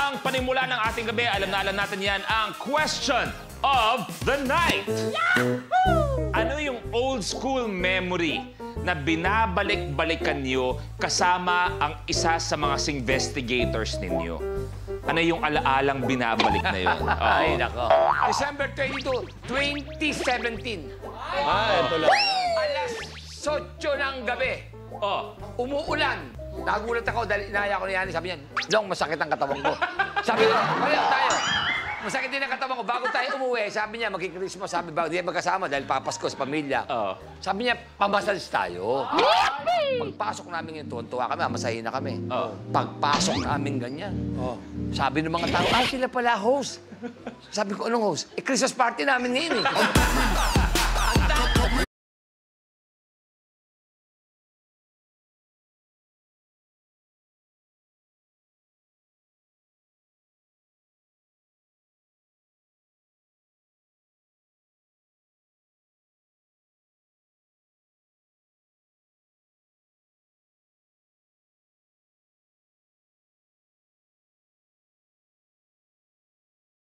ang panimula ng ating gabi. Alam na alam natin yan, ang question of the night. Ano yung old school memory na binabalik-balikan nyo kasama ang isa sa mga investigators ninyo? Ano yung alaalang binabalik na yun? Oo. Ay, nako. December 22, 2017. Ah, ito lang. Alas 8 ng gabi. Oh. Umuulan. Nagulat ako dahil inaya ko ni Yani. Sabi niya, Long, masakit ang katawan ko. Sabi ko, pareho tayo. Masakit din ang katawan ko. Bago tayo umuwi, sabi niya, magkikrismas. Sabi, bago di magkasama dahil papasko sa pamilya. Oo. Sabi niya, pamasalis tayo. Pagpasok namin yung tuwan-tuwa kami, masahin na kami. Oo. Pagpasok namin ganyan. Oh. Sabi ng mga tao, ah, sila pala host. Sabi ko, anong host? Eh, Christmas party namin ngayon eh.